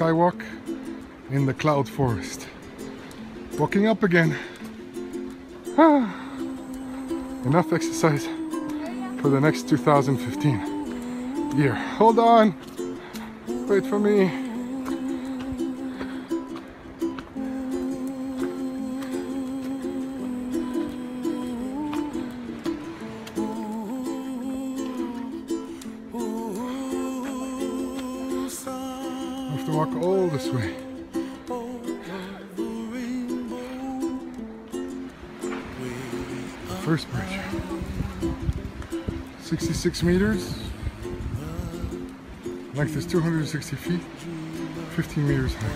skywalk in the cloud forest. Walking up again. Enough exercise for the next 2015 year. Hold on. Wait for me. To walk all this way. First bridge. 66 meters. Length is 260 feet. 15 meters high.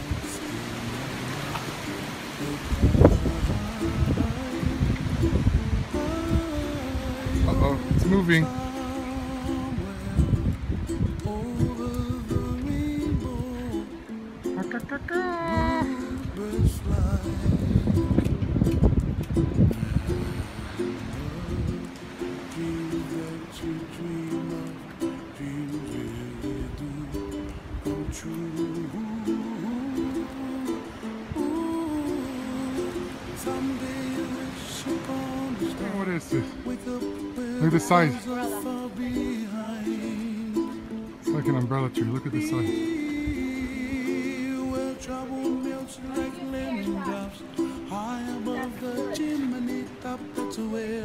Uh-oh, it's moving. What is this? Look at the size. It's like an umbrella tree. Look at the drops high above the chimney top. That's where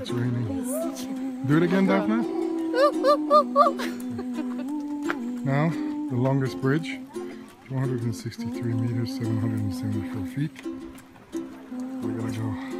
it's raining. Do it again, Daphne. Now, the longest bridge, 163 meters, 774 feet. We're gonna go